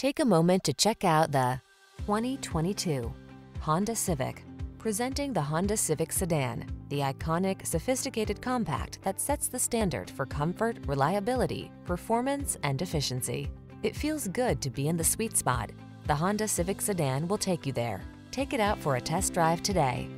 Take a moment to check out the 2022 Honda Civic. Presenting the Honda Civic Sedan, the iconic, sophisticated compact that sets the standard for comfort, reliability, performance, and efficiency. It feels good to be in the sweet spot. The Honda Civic Sedan will take you there. Take it out for a test drive today.